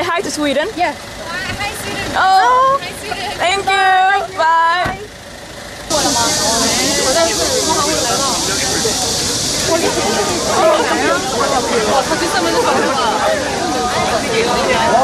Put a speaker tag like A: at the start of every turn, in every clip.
A: say hi to Sweden?
B: Yeah.
C: Hi, Sweden.
A: Oh,
C: Hi, Sweden.
A: thank you. Bye.
D: 계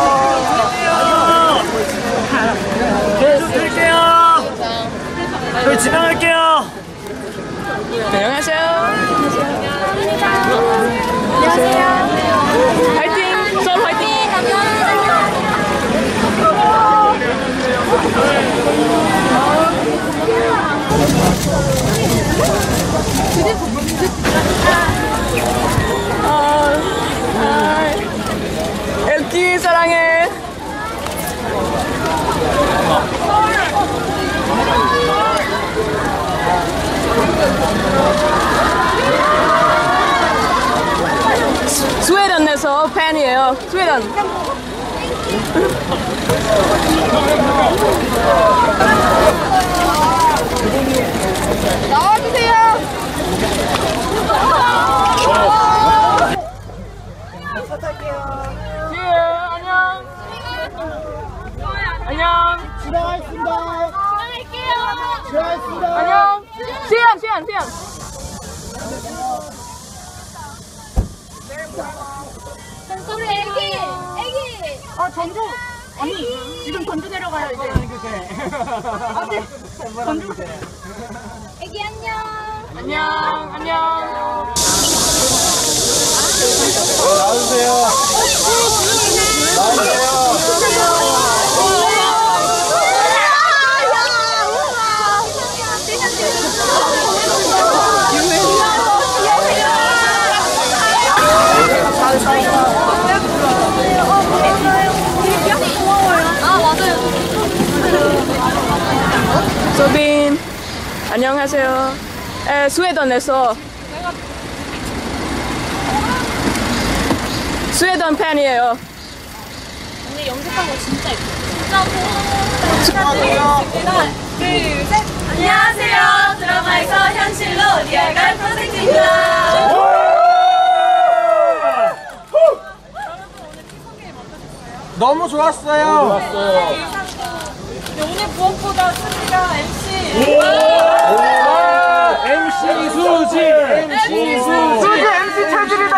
A: 팬이에요. 스웨덴. 나와주세요. 예, 안녕. 안녕.
B: 지나가겠습니다. 지나가겠습니다.
A: 안녕. 시안, 시안, 시안.
C: 우리 애기, 애기.
B: 어, 전주. 언니, 지금 전주 내려가요, 이제. 아, 네. 전주.
C: 애기 안녕.
A: 안녕, 안녕.
D: 나와주세요.
A: 소빈. 안녕하세요. 에, 스웨덴에서 스웨덴 팬이에요.
C: 언니 염색한 거 진짜 예뻐. 진짜 하나, 둘, 셋. 안녕하세요. 드라마에서 현실로 리얼갈 프로젝트입니다.
D: 너무 좋았어요.
C: 오늘 무엇보다 승리가 MC.
D: MC 수지. MC 수지. MC 체질이다.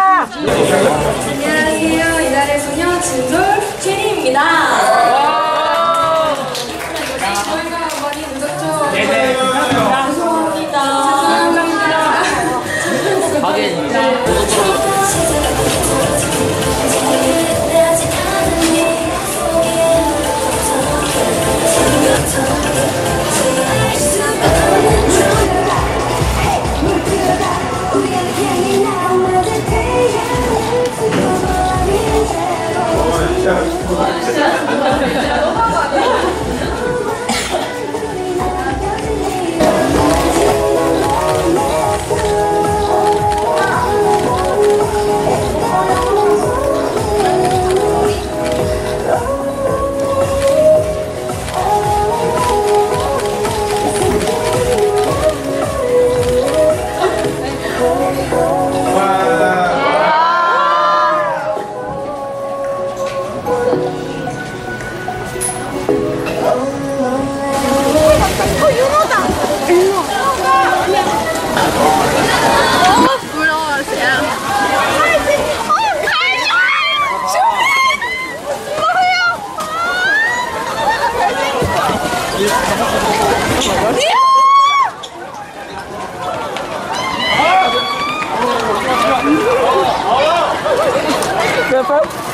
A: surf rope?